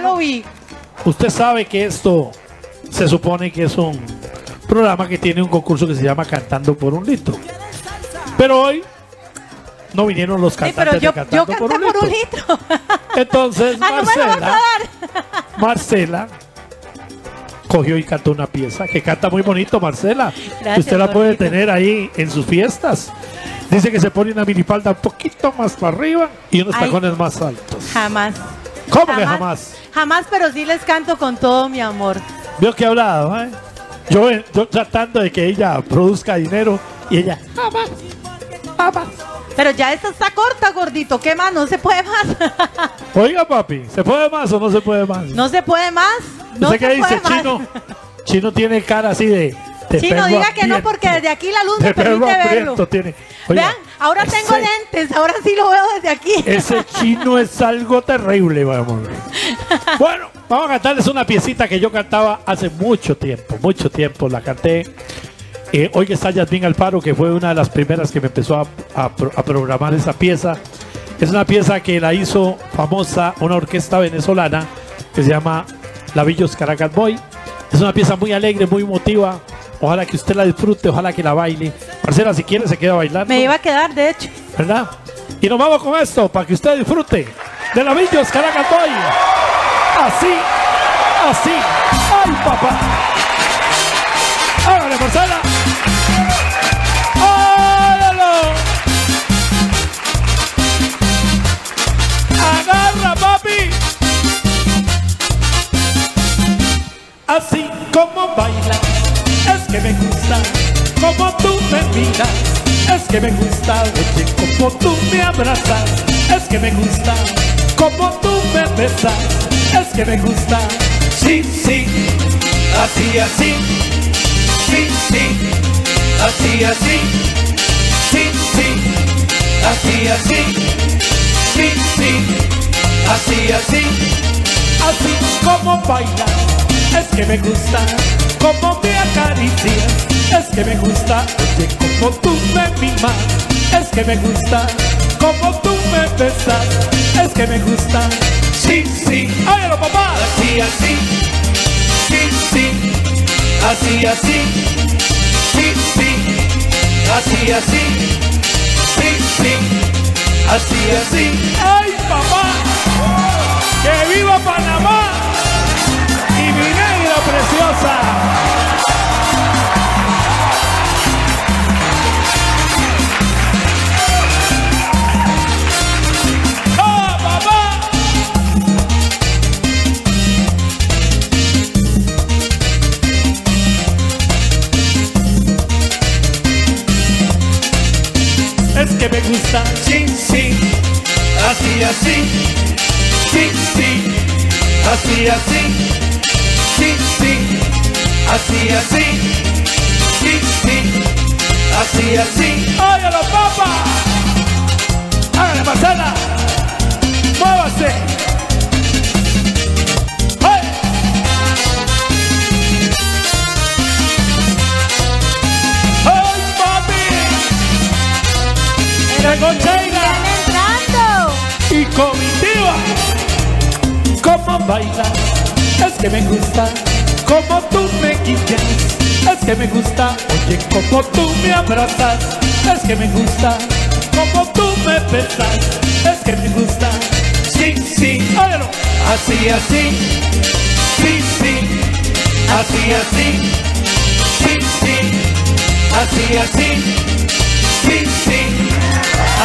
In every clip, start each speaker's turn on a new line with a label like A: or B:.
A: Lo vi.
B: Usted sabe que esto se supone que es un programa que tiene un concurso que se llama Cantando por un litro. Pero hoy no vinieron los
A: Sí,
B: cantantes
A: pero yo,
B: de Cantando
A: yo
B: por, un
A: por un
B: litro. Entonces
A: ah,
B: Marcela. Marcela cogió y cantó una pieza que canta muy bonito, Marcela.
A: Gracias,
B: Usted la puede tener ahí en sus fiestas. Dice que se pone una minifalda un poquito más para arriba y unos
A: Ay.
B: tacones más altos.
A: Jamás.
B: ¿Cómo que jamás?
A: Jamás, pero sí les canto con todo mi amor.
B: Vio que ha hablado, ¿eh? Yo, yo tratando de que ella produzca dinero y ella jamás, jamás.
A: Pero ya esta está corta, gordito. ¿Qué más? No se puede más.
B: Oiga, papi, ¿se puede más o no se puede más?
A: no se puede más. No
B: ¿Usted
A: se
B: qué dice,
A: puede más.
B: Chino? Chino tiene cara así de. de
A: Chino, diga que no, porque desde aquí la luz me permite verlo.
B: tiene. Oiga,
A: Vean, ahora tengo lentes, ahora sí lo veo desde aquí.
B: Ese chino es algo terrible, vamos. Bueno, vamos a cantarles una piecita que yo cantaba hace mucho tiempo, mucho tiempo. La canté. Eh, hoy que está Yasmín Alfaro, que fue una de las primeras que me empezó a, a programar esa pieza. Es una pieza que la hizo famosa una orquesta venezolana que se llama Lavillos Caracas Boy. Es una pieza muy alegre, muy emotiva. Ojalá que usted la disfrute, ojalá que la baile. Marcela, si quiere, se queda bailando.
A: Me iba a quedar, de hecho.
B: ¿verdad? Y nos vamos con esto para que usted disfrute de la Villos Caracas Boy. Así, así. ¡Ay, papá! ¡Hágale, Marcela! Es que me gusta, como tú me abrazas, es que me gusta como tú me besas, es que me gusta, sí, sí, así, así, sí, sí, así, así, sí, sí, así, así, sí, sí, así, así, así como bailas, es que me gusta como me es que me gusta, oye, como tú me mimas, es que me gusta. Como tú me besas, es que me gusta, sí, sí, óyelo papá, así, así, sí, sí, así, así, sí, sí, así, así, sí, sí, así, así, ay que me gusta, sí, sí, así, así, sí, sí, así, así, sí, sí, así, así, sí, sí, así, así. ¡Óyalo, papá! ¡Hágale, Marcela! ¡Muévase! ¿Cómo bailas? Es que me gusta. Como tú me quitas. Es que me gusta. Oye, como tú me abrazas. Es que me gusta. Como tú me besas. Es que me gusta. Sí, sí. Óyelo. Así, así. Sí, sí. Así, así. Sí, sí. Así, así. Sí, sí.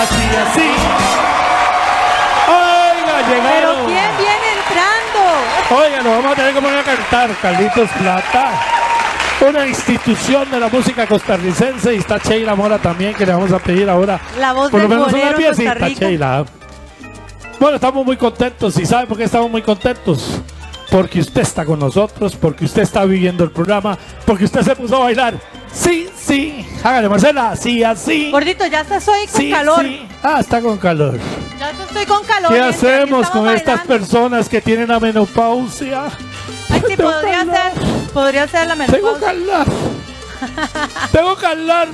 B: Así, así. Oiga,
A: ¿Pero
B: llegaron. Oiga, nos vamos a tener que poner a cantar Carlitos Plata. Una institución de la música costarricense y está Sheila Mora también que le vamos a pedir ahora
A: La voz
B: por lo menos una piecita. Sheila. Bueno, estamos muy contentos y ¿sabe por qué estamos muy contentos? Porque usted está con nosotros, porque usted está viviendo el programa, porque usted se puso a bailar. Sí, sí. Hágale, Marcela, así, así.
A: Gordito, ya estás hoy con
B: Sí,
A: calor.
B: sí. Ah, está con calor.
A: Estoy con calor.
B: ¿Qué hacemos con estas personas que tienen la menopausia?
A: Ay, sí,
B: Tengo
A: podría
B: calor.
A: ser, podría ser la
B: Tengo
A: menopausia.
B: calor. Tengo calor.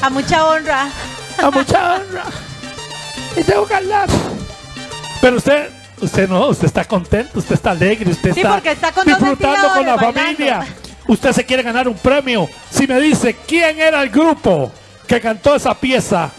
A: A mucha honra.
B: A mucha honra. Y tengo calor. Pero usted, usted no, usted está contento, usted está alegre, usted
A: Sí,
B: está,
A: está con
B: disfrutando con la familia. Usted se quiere ganar un premio. Si me dice quién era el grupo que cantó esa pieza,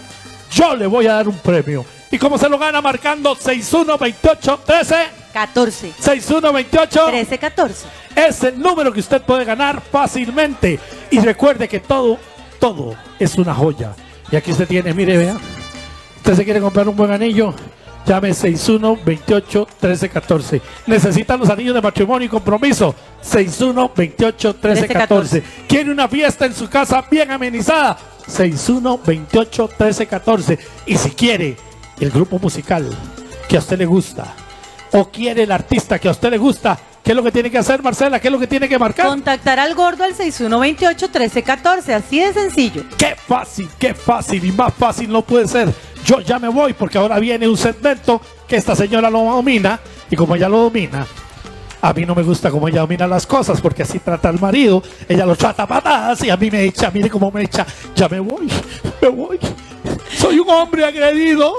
B: yo le voy a dar un premio. ¿Y cómo se lo gana? Marcando 61 28 13
A: 14.
B: 61 28
A: 13, 14.
B: es el número que usted puede ganar fácilmente. Y recuerde que todo, todo es una joya. Y aquí usted tiene, mire, vea. Usted se quiere comprar un buen anillo. Llame 61 28 13 14. Necesitan los anillos de matrimonio y compromiso. 61 28 13 14. Quiere una fiesta en su casa bien amenizada. 61 28 13 14. Y si quiere el grupo musical que a usted le gusta o quiere el artista que a usted le gusta, ¿qué es lo que tiene que hacer, Marcela? ¿Qué es lo que tiene que marcar?
A: Contactar al gordo al 6128-1314. Así de sencillo.
B: Qué fácil, qué fácil y más fácil no puede ser. Yo ya me voy porque ahora viene un segmento que esta señora lo domina y como ella lo domina, a mí no me gusta cómo ella domina las cosas porque así trata al marido, ella lo trata patadas y a mí me echa, mire cómo me echa, ya me voy, me voy. Soy un hombre agredido.